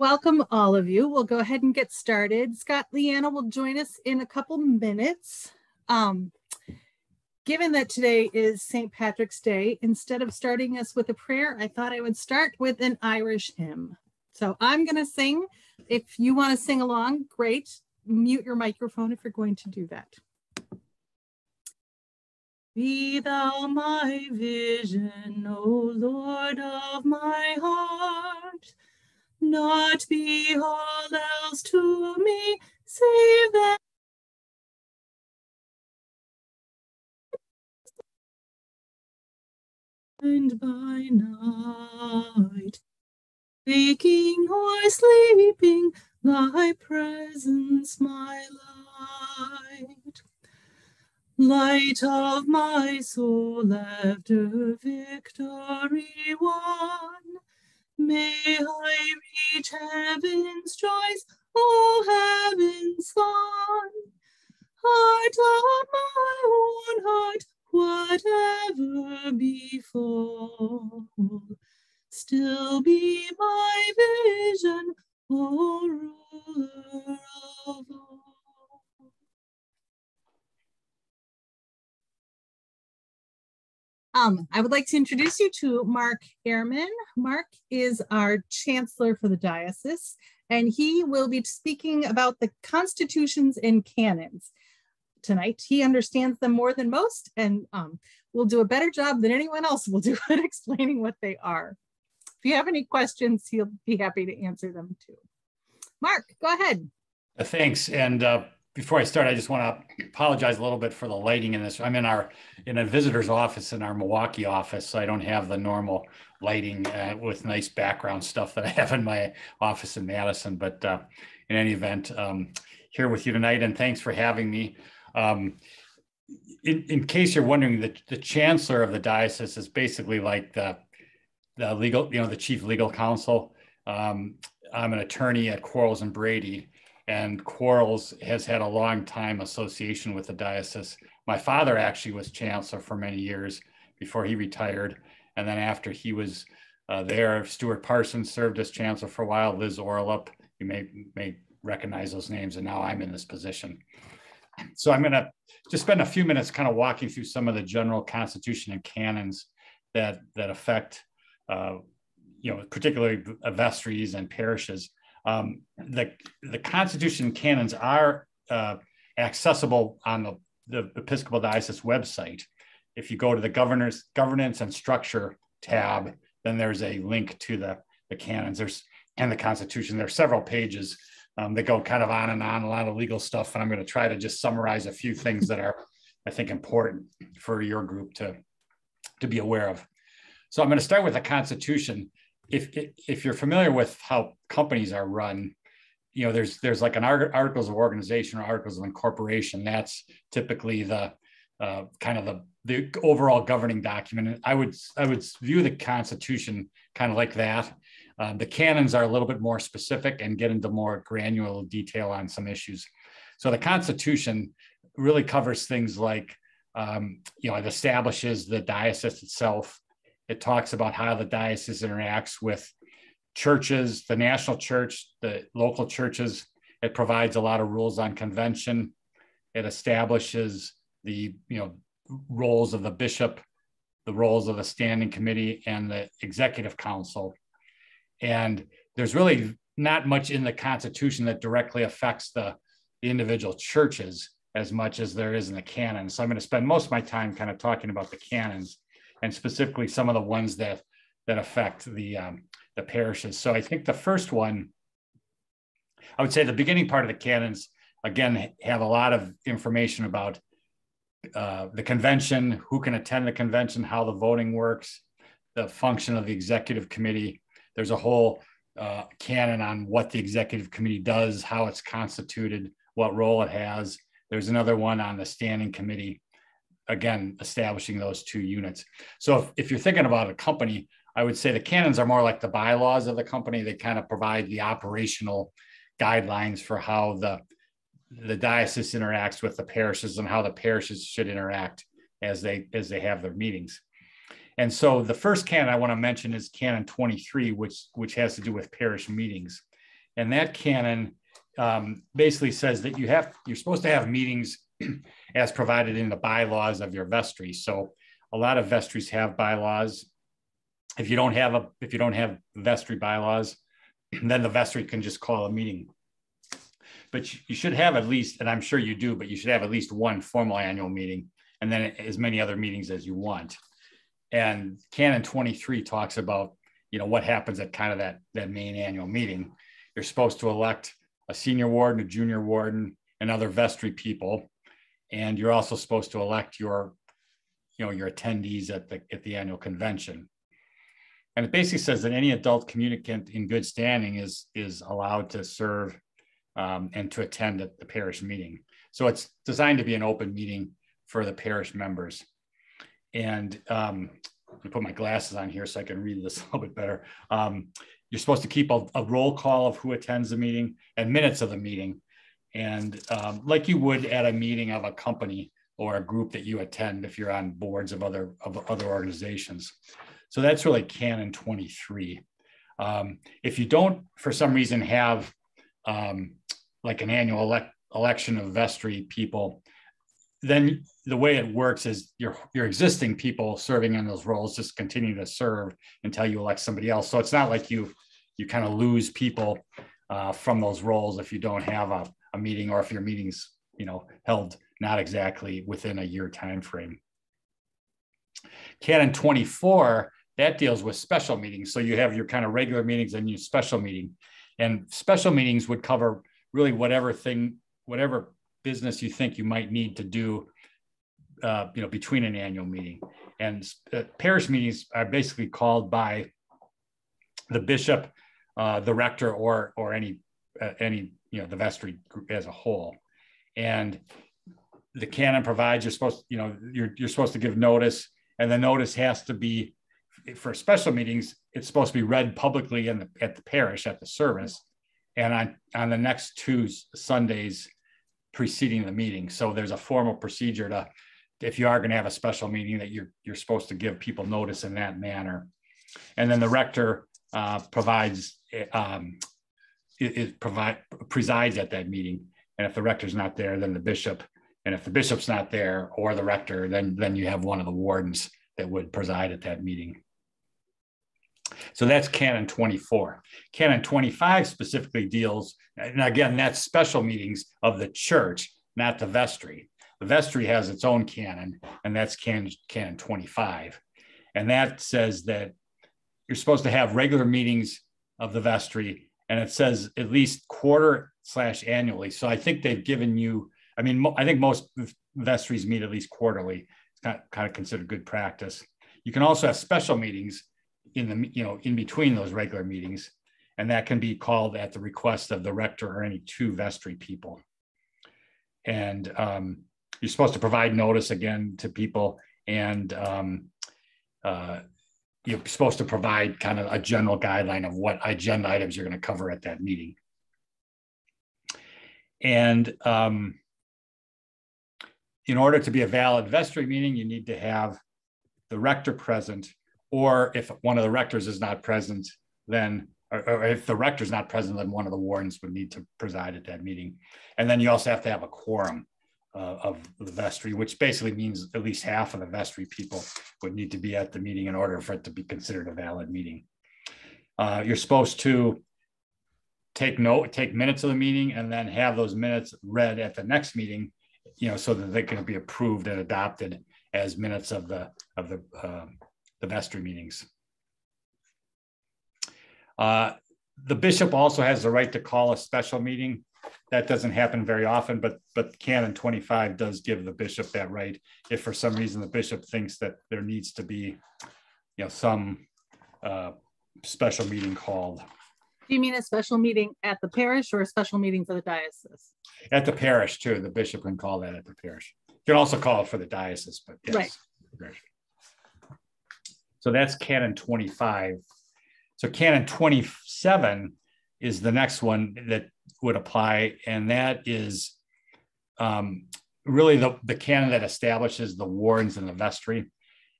Welcome, all of you. We'll go ahead and get started. Scott Leanna will join us in a couple minutes. Um, given that today is St. Patrick's Day, instead of starting us with a prayer, I thought I would start with an Irish hymn. So I'm going to sing. If you want to sing along, great. Mute your microphone if you're going to do that. Be thou my vision, O Lord of my heart. Not be all else to me, save that. And by night, waking or sleeping, thy presence my light. Light of my soul after victory won, may I reach heaven's joys, oh heaven's fun. Heart of my own heart, whatever befall, still be my vision, O ruler of all. Um, I would like to introduce you to Mark Ehrman. Mark is our chancellor for the diocese, and he will be speaking about the constitutions and canons tonight. He understands them more than most and um, will do a better job than anyone else will do at explaining what they are. If you have any questions, he'll be happy to answer them too. Mark, go ahead. Uh, thanks. And uh, before I start, I just want to apologize a little bit for the lighting in this. I'm in our in a visitor's office in our Milwaukee office, so I don't have the normal lighting uh, with nice background stuff that I have in my office in Madison. But uh, in any event, um, here with you tonight, and thanks for having me. Um, in, in, case you're wondering, the, the chancellor of the diocese is basically like the the legal, you know, the chief legal counsel. Um, I'm an attorney at Quarles and Brady and Quarles has had a long time association with the diocese. My father actually was chancellor for many years before he retired. And then after he was uh, there, Stuart Parsons served as chancellor for a while, Liz Orlopp, you may, may recognize those names, and now I'm in this position. So I'm gonna just spend a few minutes kind of walking through some of the general constitution and canons that, that affect, uh, you know, particularly vestries and parishes. Um, the, the Constitution canons are uh, accessible on the, the Episcopal Diocese website. If you go to the governor's governance and structure tab, then there's a link to the, the canons there's, and the Constitution. There are several pages um, that go kind of on and on, a lot of legal stuff. And I'm going to try to just summarize a few things that are, I think, important for your group to, to be aware of. So I'm going to start with the Constitution if if you're familiar with how companies are run, you know, there's there's like an articles of organization or articles of incorporation. That's typically the uh, kind of the the overall governing document. I would I would view the Constitution kind of like that. Uh, the canons are a little bit more specific and get into more granular detail on some issues. So the Constitution really covers things like um, you know it establishes the diocese itself it talks about how the diocese interacts with churches, the national church, the local churches. It provides a lot of rules on convention. It establishes the you know roles of the bishop, the roles of the standing committee, and the executive council. And there's really not much in the Constitution that directly affects the, the individual churches as much as there is in the canon. So I'm going to spend most of my time kind of talking about the canons and specifically some of the ones that that affect the um, the parishes. So I think the first one, I would say the beginning part of the canons again have a lot of information about uh, the convention, who can attend the convention, how the voting works, the function of the executive committee. There's a whole uh, canon on what the executive committee does, how it's constituted, what role it has. There's another one on the standing committee again, establishing those two units. So if, if you're thinking about a company, I would say the canons are more like the bylaws of the company. They kind of provide the operational guidelines for how the the diocese interacts with the parishes and how the parishes should interact as they as they have their meetings. And so the first canon I want to mention is Canon 23, which which has to do with parish meetings. And that canon um, basically says that you have you're supposed to have meetings as provided in the bylaws of your vestry. So a lot of vestries have bylaws. If you don't have a if you don't have vestry bylaws, then the vestry can just call a meeting. But you should have at least, and I'm sure you do, but you should have at least one formal annual meeting and then as many other meetings as you want. And Canon 23 talks about, you know, what happens at kind of that, that main annual meeting. You're supposed to elect a senior warden, a junior warden, and other vestry people. And you're also supposed to elect your, you know, your attendees at the at the annual convention. And it basically says that any adult communicant in good standing is is allowed to serve um, and to attend at the parish meeting. So it's designed to be an open meeting for the parish members. And um, me put my glasses on here so I can read this a little bit better. Um, you're supposed to keep a, a, roll call of who attends the meeting and minutes of the meeting. And um, like you would at a meeting of a company or a group that you attend if you're on boards of other of other organizations. So that's really Canon 23. Um, if you don't, for some reason, have um, like an annual elect, election of vestry people, then the way it works is your your existing people serving in those roles just continue to serve until you elect somebody else. So it's not like you you kind of lose people uh, from those roles if you don't have a, a meeting or if your meetings you know held not exactly within a year time frame. Canon 24 that deals with special meetings. So you have your kind of regular meetings and your special meeting, and special meetings would cover really whatever thing, whatever business you think you might need to do uh, you know, between an annual meeting. And uh, parish meetings are basically called by the bishop, uh, the rector, or or any uh, any you know the vestry as a whole. And the canon provides you're supposed you know you're you're supposed to give notice, and the notice has to be for special meetings. It's supposed to be read publicly in the, at the parish at the service, and on on the next two Sundays preceding the meeting. So there's a formal procedure to if you are going to have a special meeting that you're you're supposed to give people notice in that manner and then the rector uh, provides um, it, provide presides at that meeting. And if the rector's not there then the bishop. And if the bishop's not there or the rector then then you have one of the wardens that would preside at that meeting. So that's canon 24 canon 25 specifically deals and again that's special meetings of the church not the vestry. The vestry has its own canon, and that's canon, canon 25. And that says that you're supposed to have regular meetings of the vestry, and it says at least quarter slash annually. So I think they've given you, I mean, mo- I think most vestries meet at least quarterly. It's of, kind of considered good practice. You can also have special meetings in the, you know, in between those regular meetings, and that can be called at the request of the rector or any two vestry people. And um, you're supposed to provide notice again to people and um, uh, you're supposed to provide kind of a general guideline of what agenda items you're going to cover at that meeting. And um, in order to be a valid vestry meeting, you need to have the rector present, or if one of the rectors is not present, then, or, if the rector is not present, then one of the wardens would need to preside at that meeting. And then you also have to have a quorum uh, of the vestry, which basically means at least half of the vestry people would need to be at the meeting in order for it to be considered a valid meeting. Uh, you're supposed to take note, take minutes of the meeting, and then have those minutes read at the next meeting, you know, so that they can be approved and adopted as minutes of the of the uh, the vestry meetings. Uh, the bishop also has the right to call a special meeting that doesn't happen very often, but but Canon 25 does give the bishop that right. If for some reason the bishop thinks that there needs to be, you know, some uh, special meeting called. Do you mean a special meeting at the parish or a special meeting for the diocese? At the parish too. The bishop can call that at the parish. You can also call it for the diocese, but yes. Right. So that's Canon 25. So Canon 27 is the next one that would apply, and that is um, really the, the canon that establishes the wardens and the vestry.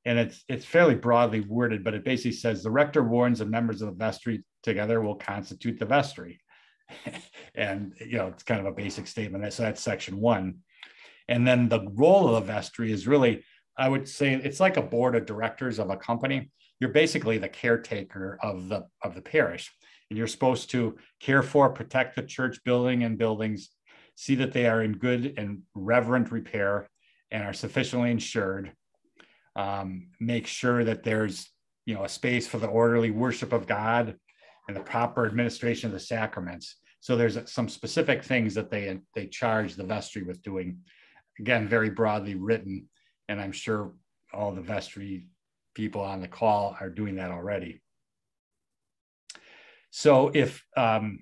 And it's it's fairly broadly worded, but it basically says the rector, wardens, and members of the vestry together will constitute the vestry. and you know it's kind of a basic statement. So that's section one. And then the role of the vestry is really, I would say, it's like a board of directors of a company. You're basically the caretaker of the of the parish, you're supposed to care for, protect the church building and buildings, see that they are in good and reverent repair, and are sufficiently insured. Um, make sure that there's you know a space for the orderly worship of God and the proper administration of the sacraments. So there's some specific things that they they charge the vestry with doing. Again, very broadly written, and I'm sure all the vestry people on the call are doing that already. So if um,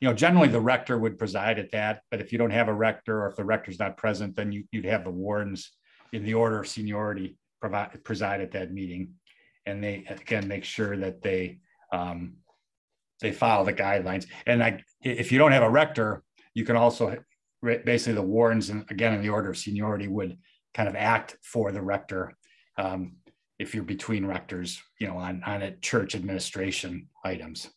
you know, generally the rector would preside at that, but if you don't have a rector or if the rector's not present, then you, would have the wardens in the order of seniority provide preside at that meeting, and they again make sure that they um, they follow the guidelines. And I, if you don't have a rector, you can also basically the wardens, and again in the order of seniority, would kind of act for the rector um, if you're between rectors, you know, on on a church administration items.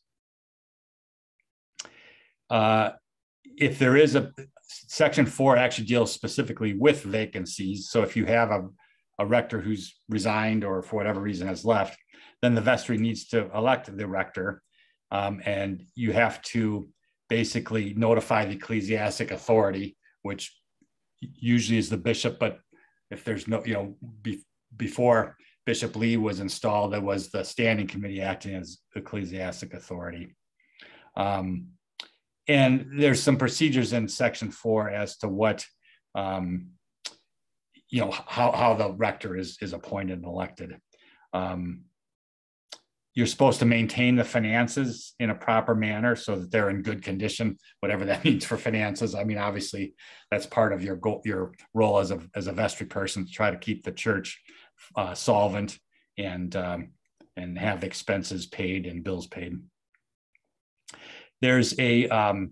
Uh, if there is a section four actually deals specifically with vacancies. So if you have a, a rector who's resigned or for whatever reason has left, then the vestry needs to elect the rector um, and you have to basically notify the ecclesiastic authority, which usually is the bishop. But if there's no, you know, be, before Bishop Lee was installed, there was the standing committee acting as ecclesiastic authority. Um, and there's some procedures in section four as to what, um, you know, how, how the rector is, is appointed and elected. Um, you're supposed to maintain the finances in a proper manner so that they're in good condition, whatever that means for finances. I mean, obviously, that's part of your goal, your role as a as a vestry person to try to keep the church uh, solvent and um, and have expenses paid and bills paid. There's a um,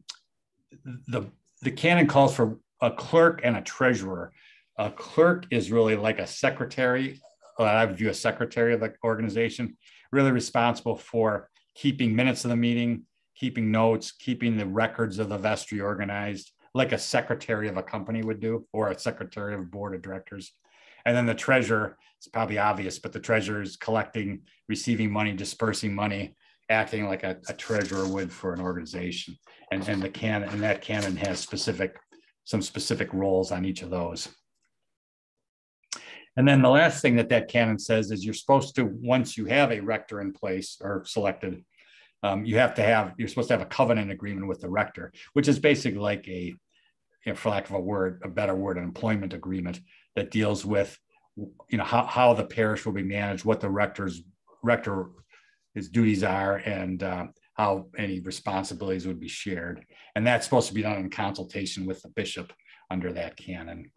the the canon calls for a clerk and a treasurer. A clerk is really like a secretary. I would view a secretary of the organization really responsible for keeping minutes of the meeting, keeping notes, keeping the records of the vestry organized, like a secretary of a company would do, or a secretary of a board of directors. And then the treasurer, it's probably obvious, but the treasurer is collecting, receiving money, dispersing money, acting like a, a treasurer would for an organization. And, and the canon and that canon has specific, some specific roles on each of those. And then the last thing that that canon says is you're supposed to, once you have a rector in place or selected, um, you have to have, you're supposed to have a covenant agreement with the rector, which is basically like a, you know, for lack of a word, a better word, an employment agreement that deals with, you know, how, how the parish will be managed, what the rector's rector, his duties are, and uh, how any responsibilities would be shared. And that's supposed to be done in consultation with the bishop under that canon.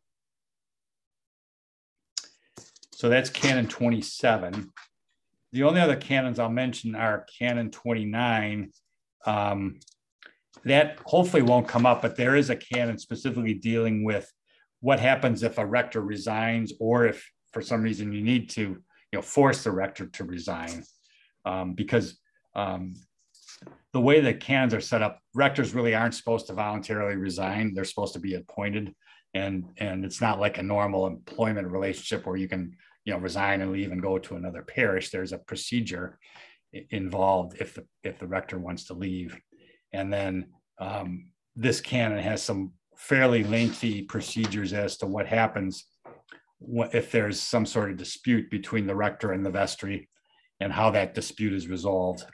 So that's canon 27. The only other canons I'll mention are canon 29. Um, that hopefully won't come up, but there is a canon specifically dealing with what happens if a rector resigns or if for some reason you need to you know, force the rector to resign. Um, because um, the way that canons are set up, rectors really aren't supposed to voluntarily resign. They're supposed to be appointed. And, and it's not like a normal employment relationship where you can you know resign and leave and go to another parish there's a procedure involved if the if the rector wants to leave and then um, this canon has some fairly lengthy procedures as to what happens if there's some sort of dispute between the rector and the vestry and how that dispute is resolved.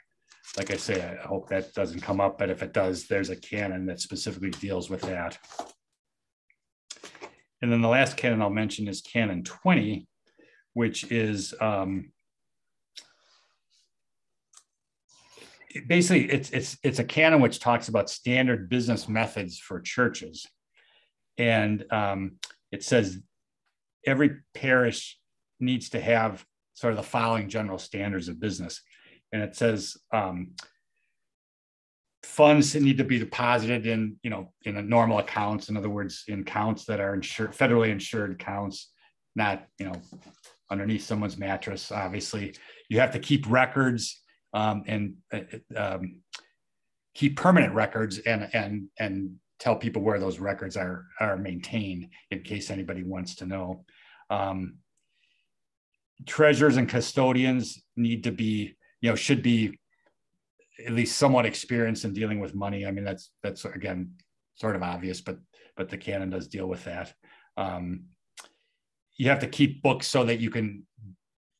Like i say i hope that doesn't come up but if it does there's a canon that specifically deals with that. And then the last canon i'll mention is canon 20 which is um, basically it's it's it's a canon which talks about standard business methods for churches, and um, it says every parish needs to have sort of the following general standards of business, and it says. Um, funds need to be deposited in you know in normal accounts in other words in accounts that are insured federally insured accounts not you know underneath someone's mattress. Obviously, you have to keep records um, and uh, um, keep permanent records and and and tell people where those records are are maintained in case anybody wants to know. Um, treasurers and custodians need to be, you know, should be at least somewhat experienced in dealing with money. I mean, that's that's again sort of obvious, but but the canon does deal with that. Um, you have to keep books so that you can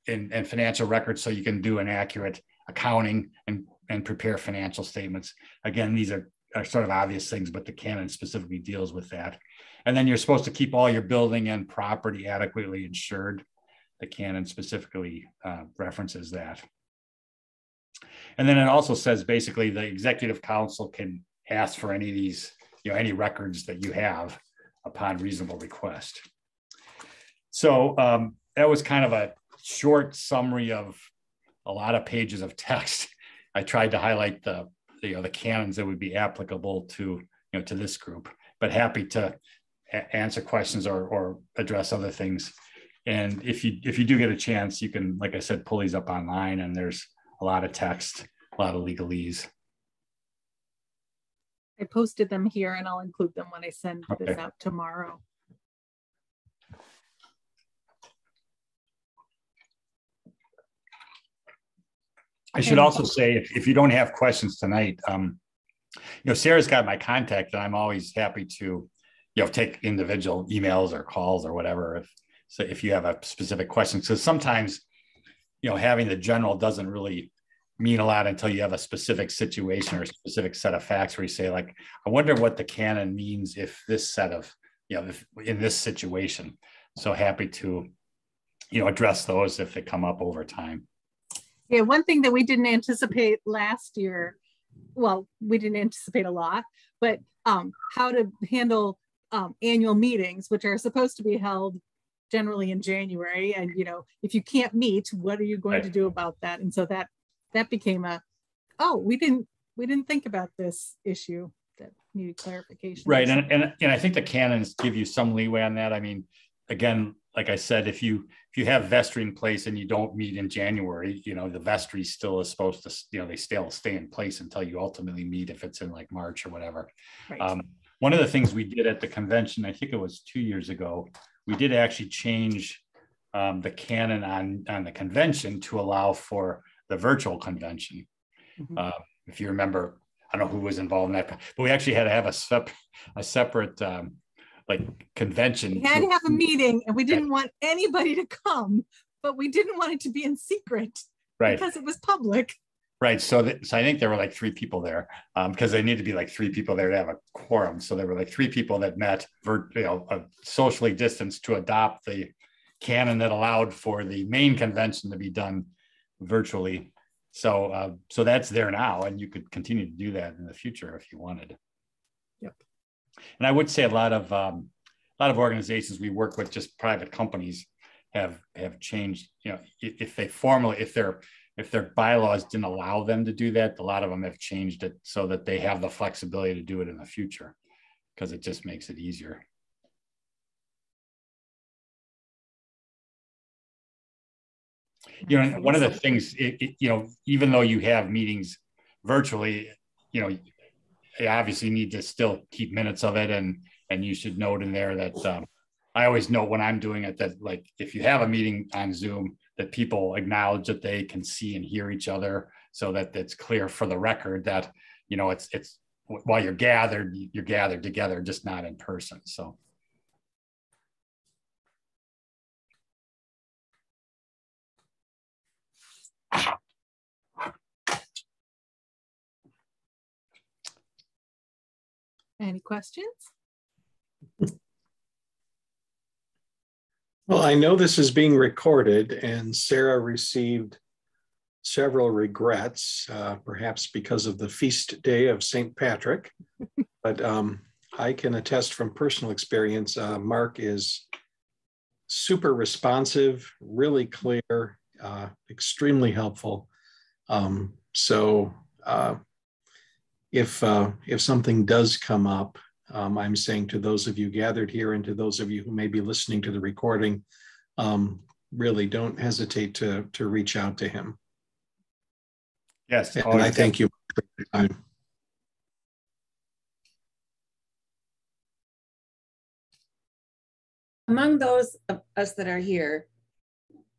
and, and financial records so you can do an accurate accounting and and prepare financial statements. Again, these are, are sort of obvious things, but the canon specifically deals with that. And then you're supposed to keep all your building and property adequately insured. The canon specifically uh, references that. And then it also says basically the executive council can ask for any of these, you know, any records that you have upon reasonable request. So um, that was kind of a short summary of a lot of pages of text. I tried to highlight the, you know, the canons that would be applicable to, you know, to this group, but happy to answer questions or, or address other things. And if you if you do get a chance, you can, like I said, pull these up online and there's a lot of text, a lot of legalese. I posted them here and I'll include them when I send okay. this out tomorrow. I should also say if, if you don't have questions tonight, um, you know, Sarah's got my contact and I'm always happy to, you know, take individual emails or calls or whatever. If so, if you have a specific question, because sometimes, you know, having the general doesn't really mean a lot until you have a specific situation or a specific set of facts where you say, like, I wonder what the canon means if this set of, you know, if, in this situation. So happy to, you know, address those if they come up over time. Yeah, one thing that we didn't anticipate last year, well, we didn't anticipate a lot, but um, how to handle um, annual meetings, which are supposed to be held generally in January. And you know, if you can't meet, what are you going right. to do about that? And so that that became a, oh, we didn't we didn't think about this issue that needed clarification. Right, and and and I think the canons give you some leeway on that. I mean, again, like I said, if you if you have vestry in place and you don't meet in January, you know the vestry still is supposed to, you know, they still stay in place until you ultimately meet if it's in like March or whatever. Right. Um, one of the things we did at the convention, I think it was two years ago, we did actually change um, the canon on on the convention to allow for the virtual convention. Mm-hmm. Uh, if you remember, I don't know who was involved in that, but we actually had to have a, sep- a separate um, like convention. We had to have a meeting and we didn't want anybody to come, but we didn't want it to be in secret. Right. Because it was public. Right. So, th- so I think there were like three people there um, because they need to be like three people there to have a quorum. So there were like three people that met, vir- you know, uh, socially distanced to adopt the canon that allowed for the main convention to be done virtually. So, uh, so that's there now, and you could continue to do that in the future if you wanted. Yep. And I would say a lot of um, a lot of organizations we work with, just private companies, have have changed. You know, if they formally, if their if their bylaws didn't allow them to do that, a lot of them have changed it so that they have the flexibility to do it in the future, because it just makes it easier. You know, one of the things, it, it, you know, even though you have meetings virtually, you know, you obviously need to still keep minutes of it and and you should note in there that um, i always note when i'm doing it that like if you have a meeting on zoom that people acknowledge that they can see and hear each other so that it's clear for the record that you know it's it's while you're gathered you're gathered together just not in person so Any questions? Well, I know this is being recorded, and Sarah received several regrets, uh, perhaps because of the feast day of St. Patrick. but um, I can attest from personal experience, uh, Mark is super responsive, really clear, uh, extremely helpful. Um, so uh, if uh, if something does come up, um, I'm saying to those of you gathered here and to those of you who may be listening to the recording, um, really don't hesitate to, to reach out to him. Yes. And oh, I thank you for your time. Among those of us that are here,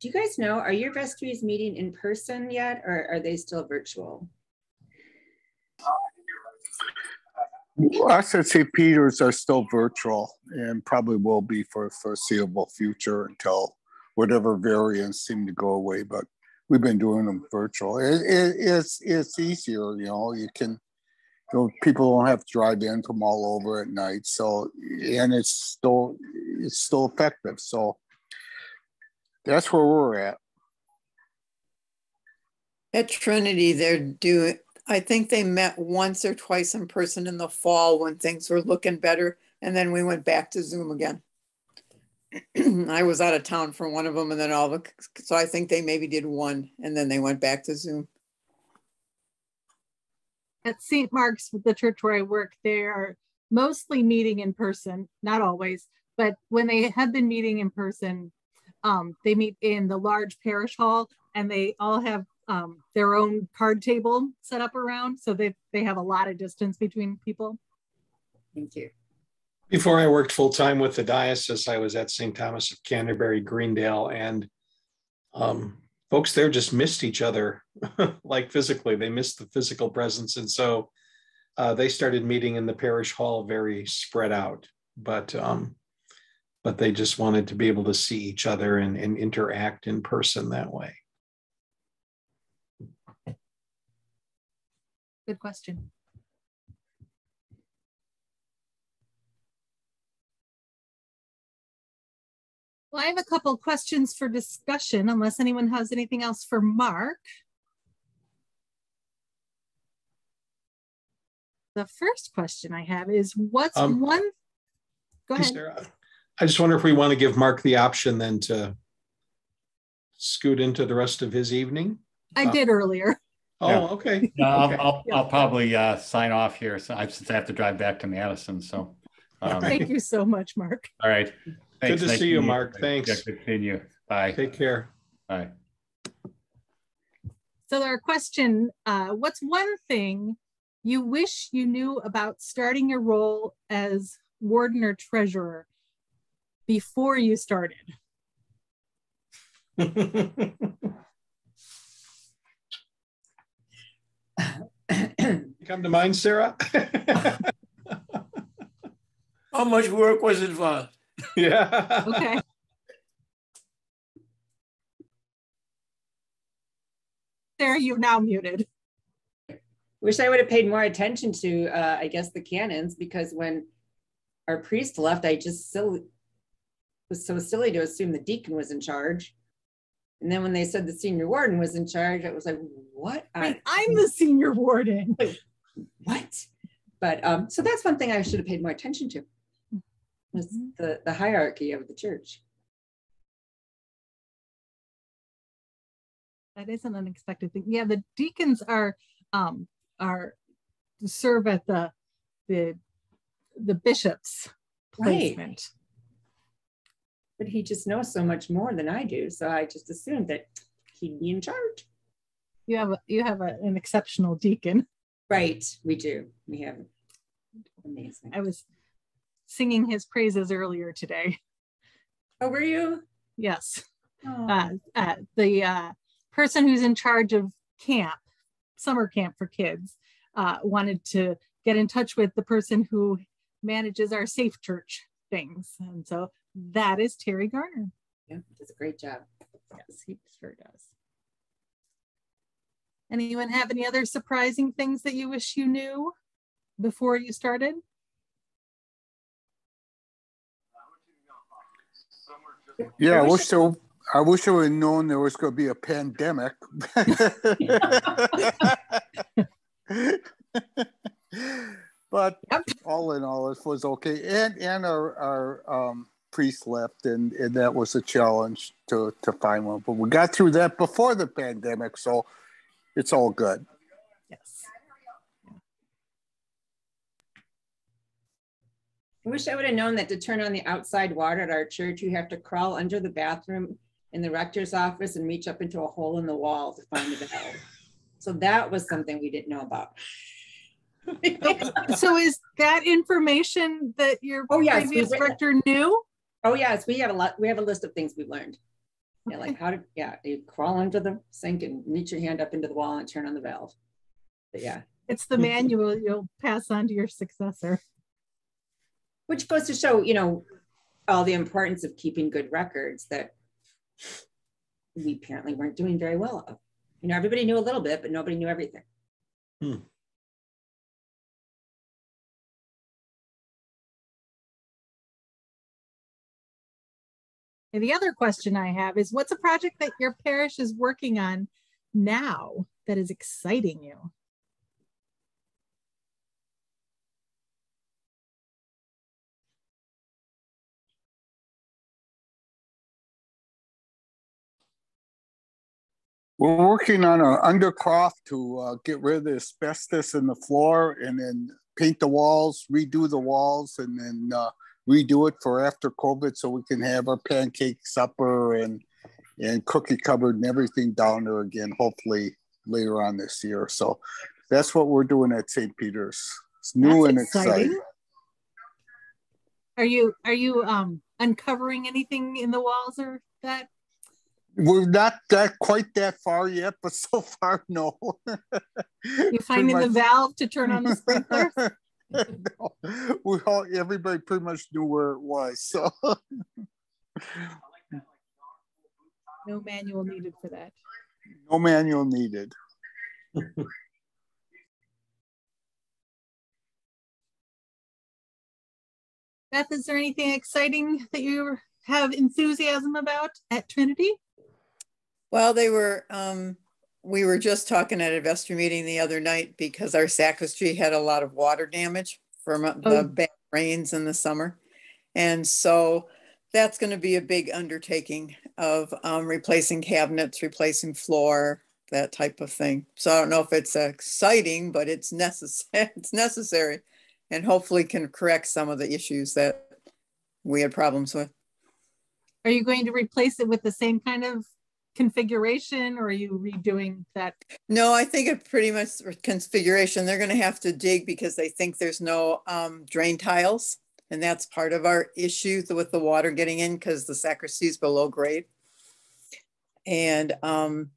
do you guys know, are your vestries meeting in person yet or are they still virtual? Us at St. Peter's are still virtual and probably will be for the foreseeable future until whatever variants seem to go away. But we've been doing them virtual. It, it, it's it's easier, you know. You can, you know, people don't have to drive in from all over at night. So and it's still it's still effective. So that's where we're at. At Trinity, they're doing. I think they met once or twice in person in the fall when things were looking better, and then we went back to Zoom again. I was out of town for one of them, and then all the so I think they maybe did one, and then they went back to Zoom. At St. Mark's, the church where I work, they are mostly meeting in person, not always, but when they have been meeting in person, um, they meet in the large parish hall, and they all have um, their own card table set up around, so they they have a lot of distance between people. Thank you. Before I worked full time with the diocese, I was at St. Thomas of Canterbury, Greendale, and um, folks there just missed each other, like physically. They missed the physical presence, and so uh, they started meeting in the parish hall, very spread out. But um, but they just wanted to be able to see each other and, and interact in person that way. Good question. Well, I have a couple questions for discussion, unless anyone has anything else for Mark. The first question I have is what's um, one? Go ahead. Sarah, I just wonder if we want to give Mark the option then to scoot into the rest of his evening. I uh, did earlier. Oh, yeah. okay. No, I'll, okay. I'll, I'll, probably uh, sign off here so I, since I have to drive back to Madison. So um, thank you so much, Mark. All right. Thanks. Good to nice see you, Mark. You. Thanks. Yeah, good seeing you. Bye. Take care. Bye. So our question, uh, what's one thing you wish you knew about starting your role as warden or treasurer before you started? Come to mind, Sarah? How much work was involved? Yeah. Okay. Sarah, you've now muted. Wish I would have paid more attention to, uh, I guess, the canons because when our priest left, I just silly, was so silly to assume the deacon was in charge. And then when they said the senior warden was in charge, I was like, what? Wait, I, am the senior warden. What? But um, so that's one thing I should have paid more attention to was mm-hmm. the, the hierarchy of the church. That is an unexpected thing. Yeah, the deacons are um, are serve at the the the bishop's placement. Right. But he just knows so much more than I do, so I just assumed that he'd be in charge. You have a, you have a, an exceptional deacon. Right, we do. We have amazing. I was singing his praises earlier today. Oh, were you? Yes. Uh, uh, the uh, person who's in charge of camp, summer camp for kids, uh, wanted to get in touch with the person who manages our safe church things. And so that is Terry Garner. Yeah, does a great job. Yes, he sure does. Anyone have any other surprising things that you wish you knew before you started? Yeah, I wish so. I wish I would have known there was going to be a pandemic. but yep. all in all, it was okay. And and our our um, priest left, and, and that was a challenge to to find one. But we got through that before the pandemic, so it's all good. Yes. I wish I would have known that to turn on the outside water at our church, you have to crawl under the bathroom in the rector's office and reach up into a hole in the wall to find the valve. So that was something we didn't know about. so is that information that your oh, yes, previous rector knew? Oh yes, we have a lot. We have a list of things we've learned. Yeah, like how to yeah, you crawl under the sink and reach your hand up into the wall and turn on the valve. But yeah, It's the manual you'll pass on to your successor. which goes to show you know all the importance of keeping good records that we apparently weren't doing very well of. You know, everybody knew a little bit, but nobody knew everything. Hmm. And the other question I have is what's a project that your parish is working on now that is exciting you? We're working on an undercroft to uh, get rid of the asbestos in the floor and then paint the walls, redo the walls, and then uh, redo it for after COVID so we can have our pancake supper and and cookie cupboard and everything down there again, hopefully later on this year. So that's what we're doing at St. Peter's. It's new That's and exciting. exciting. Are you are you um uncovering anything in the walls or that? We're not that quite that far yet, but so far, no. You finding the valve to turn on the sprinkler? No, we all everybody pretty much knew where it was. So No manual needed for that. no manual needed. Beth, is there anything exciting that you have enthusiasm about at Trinity? Well, they were, um, we were just talking at a investor meeting the other night because our sacristy had a lot of water damage from uh, Oh. the bad rains in the summer. And so that's going to be a big undertaking of um, replacing cabinets, replacing floor, that type of thing. So I don't know if it's exciting, but it's necessary. It's necessary, and hopefully can correct some of the issues that we had problems with. Are you going to replace it with the same kind of configuration or are you redoing that? No, I think it pretty much configuration. They're going to have to dig because they think there's no um, drain tiles. And that's part of our issue with the water getting in because the sacristy is below grade. And um,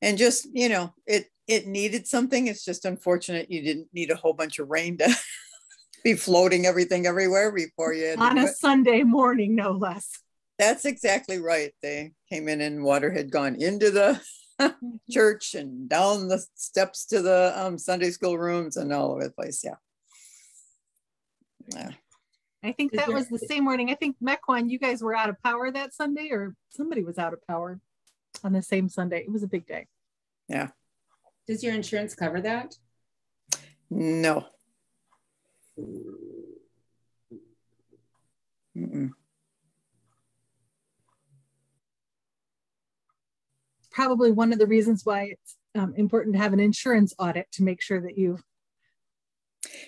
and just, you know, it it needed something. It's just unfortunate you didn't need a whole bunch of rain to be floating everything everywhere before you On a it. Sunday morning, no less. That's exactly right. They came in and water had gone into the church and down the steps to the um, Sunday school rooms and all over the place. Yeah. Yeah. I think that was the same morning. I think Mequon, you guys were out of power that Sunday or somebody was out of power on the same Sunday. It was a big day. Yeah. Does your insurance cover that? No. Mm-mm. Probably one of the reasons why it's um, important to have an insurance audit to make sure that you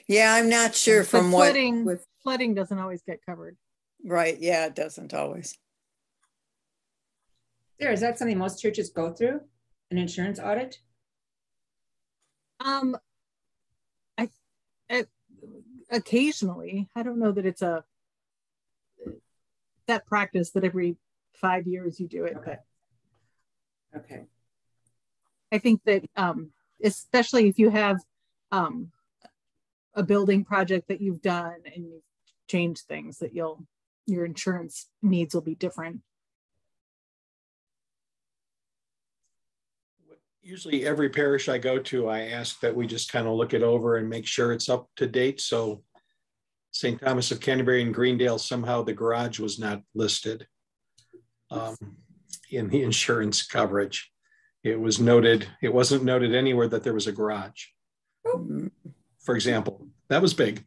Yeah, I'm not sure But from what. flooding, with- flooding doesn't always get covered. Right. Yeah, it doesn't always. There, is that something most churches go through? An insurance audit? Um, I, I occasionally, I don't know that it's a that practice that every five years you do it, Okay. but Okay. I think that um, especially if you have um, a building project that you've done and you've changed things, that you'll your insurance needs will be different. Usually every parish I go to, I ask that we just kind of look it over and make sure it's up to date. So St. Thomas of Canterbury and Greendale, somehow the garage was not listed um, in the insurance coverage. It was noted, it wasn't noted anywhere that there was a garage, Mm, for example. That was big.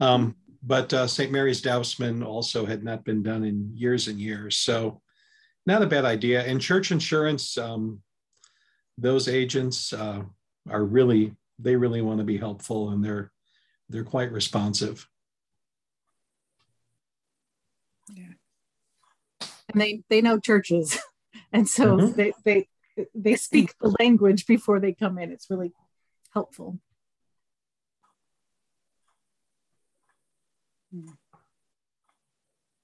Um, but uh, St. Mary's Dousman also had not been done in years and years. So not a bad idea. And church insurance, um, those agents uh, are really, they really want to be helpful and they're, they're quite responsive. And they they know churches and so Mhm. they they they speak the language before they come in it's really helpful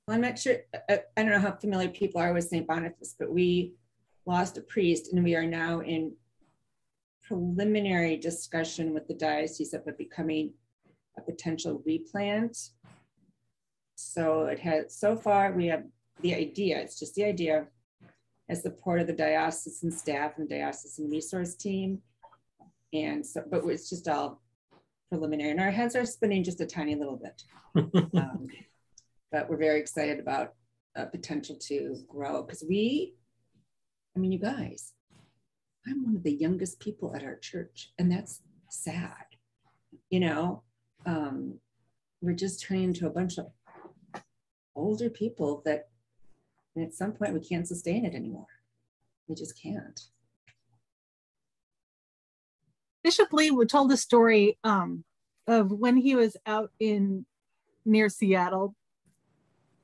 Well, I'm not sure, I, I don't know how familiar people are with St. Boniface, but we lost a priest and we are now in preliminary discussion with the diocese of it becoming a potential replant. So it has, so far we have the idea, it's just the idea, as the part of the diocesan staff and the diocesan resource team. And so, but it's just all preliminary and our heads are spinning just a tiny little bit. Um, but we're very excited about uh, potential to grow because we, I mean, you guys, I'm one of the youngest people at our church, and that's sad. You know, um, we're just turning into a bunch of older people that and at some point we can't sustain it anymore. We just can't. Bishop Lee would told a story um, of when he was out in near Seattle.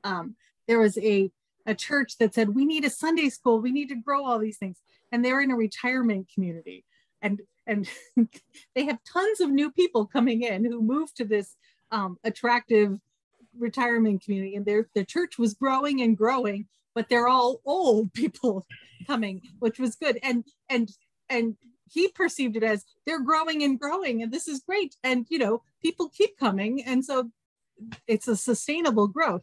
Um, there was a a church that said we need a Sunday school, we need to grow all these things, and they're in a retirement community, and and they have tons of new people coming in who move to this um, attractive retirement community, and their the church was growing and growing, but they're all old people coming, which was good, and and and he perceived it as they're growing and growing and this is great and you know people keep coming and so it's a sustainable growth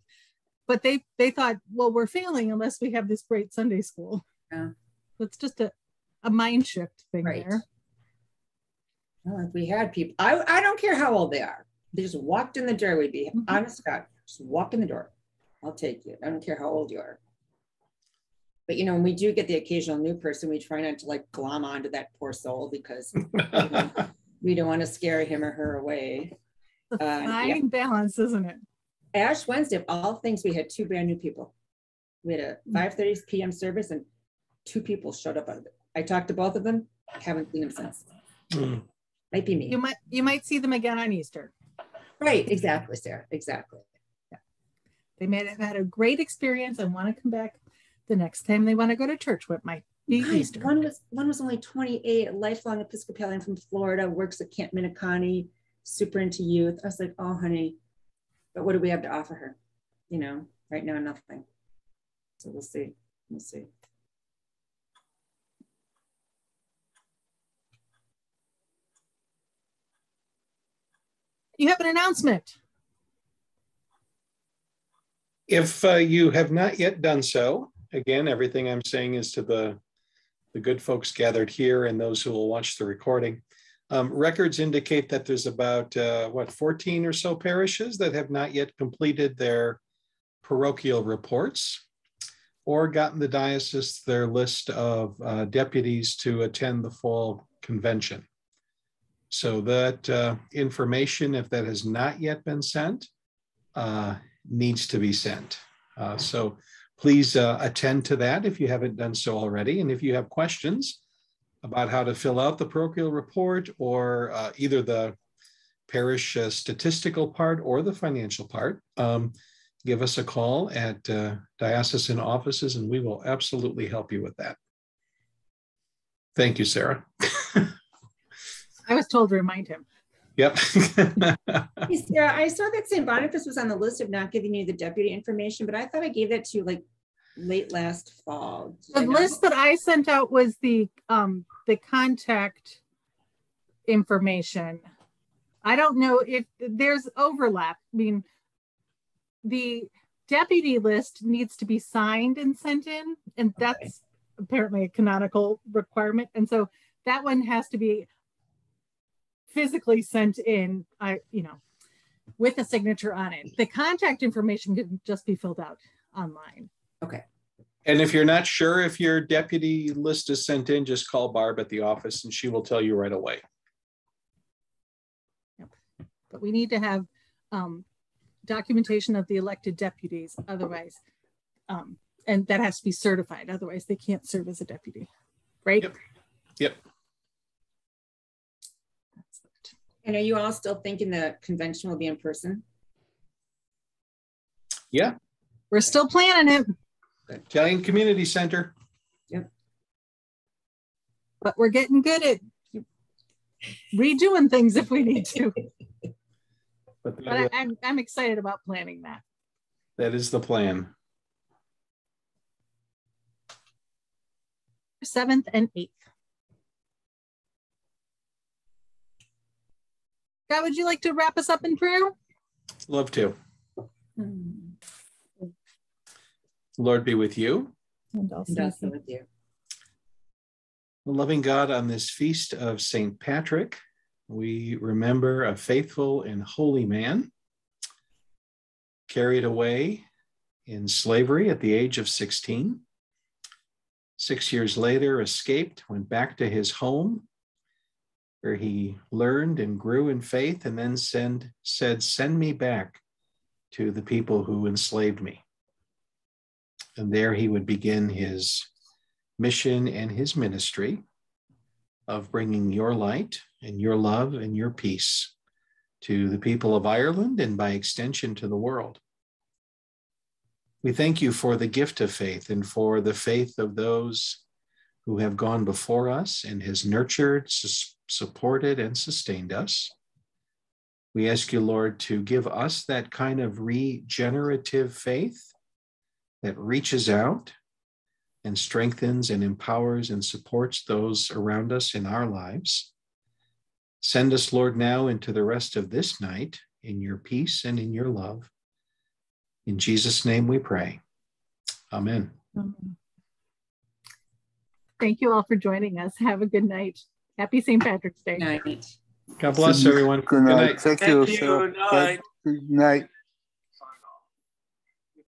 but they they thought well we're failing unless we have this great sunday school Yeah. it's just a, a mind shift thing Right. there Well, if we had people, I, I don't care how old they are. They just walked in the door, we'd be Mhm. honest God, just walk in the door. I'll take you. I don't care how old you are. But you know, when we do get the occasional new person, we try not to like glom onto that poor soul because we don't want to scare him or her away. it's a Uh, yeah. fine balance isn't it Ash Wednesday, of all things, we had two brand new people. We had a 5:30 PM service and two people showed up out of it. I talked to both of them, haven't seen them since. Mm. Might be me. you might you might see them again on easter Right, exactly, Sarah, exactly. they may have had a great experience and want to come back the next time they want to go to church what might be Guys, easter One was one was only 28, a lifelong Episcopalian from Florida, works at Camp Minikani, super into youth. I was like, oh honey, but what do we have to offer her? You know, right now nothing. So we'll see. We'll see. you have an announcement If uh, you have not yet done so, again, everything I'm saying is to the, the good folks gathered here and those who will watch the recording. Um, records indicate that there's about, uh, what, 14 or so parishes that have not yet completed their parochial reports or gotten the diocese their list of uh, deputies to attend the fall convention. So that uh, information, if that has not yet been sent, uh, needs to be sent. Uh, so please uh, attend to that if you haven't done so already. And if you have questions about how to fill out the parochial report or uh, either the parish uh, statistical part or the financial part, um, give us a call at uh, diocesan offices and we will absolutely help you with that. Thank you, Sarah. i was told to remind him Yep. Hey, Sarah, I saw that St. Boniface was on the list of not giving you the deputy information, but I thought I gave that to you like late last fall. Did The not? list that I sent out was the, um, the contact information. I don't know if there's overlap. I mean, the deputy list needs to be signed and sent in, and that's apparently a canonical requirement. And so that one has to be physically sent in, I, you know, with a signature on it. The contact information can just be filled out online. Okay. And if you're not sure if your deputy list is sent in, just call Barb at the office and she will tell you right away. Yep. But we need to have um, documentation of the elected deputies otherwise. Um, and that has to be certified. Otherwise they can't serve as a deputy, right? Yep. Yep. That's it. And are you all still thinking the convention will be in person? Yeah, We're still planning it, Italian Community Center. Yep. But we're getting good at redoing things if we need to. But But I, I'm, I'm excited about planning that. That is the plan. 7th and 8th. God, would you like to wrap us up in prayer? Love to. Lord be with you. And also And also with you. Loving God, on this feast of St. Patrick, we remember a faithful and holy man carried away in slavery at the age of 16. Six years later, escaped, went back to his home where he learned and grew in faith, and then send, said, Send me back to the people who enslaved me. And there he would begin his mission and his ministry of bringing your light and your love and your peace to the people of Ireland and by extension to the world. We thank you for the gift of faith and for the faith of those who have gone before us and has nurtured, sus- supported, and sustained us. We ask you, Lord, to give us that kind of regenerative faith that reaches out and strengthens and empowers and supports those around us in our lives. Send us, Lord, now into the rest of this night in your peace and in your love. In Jesus' name we pray. Amen. Amen. Thank you all for joining us. Have a good night. Happy St. Patrick's Day. Night. God bless everyone. Good night. Thank you. Thank you. sir. Night. Good night.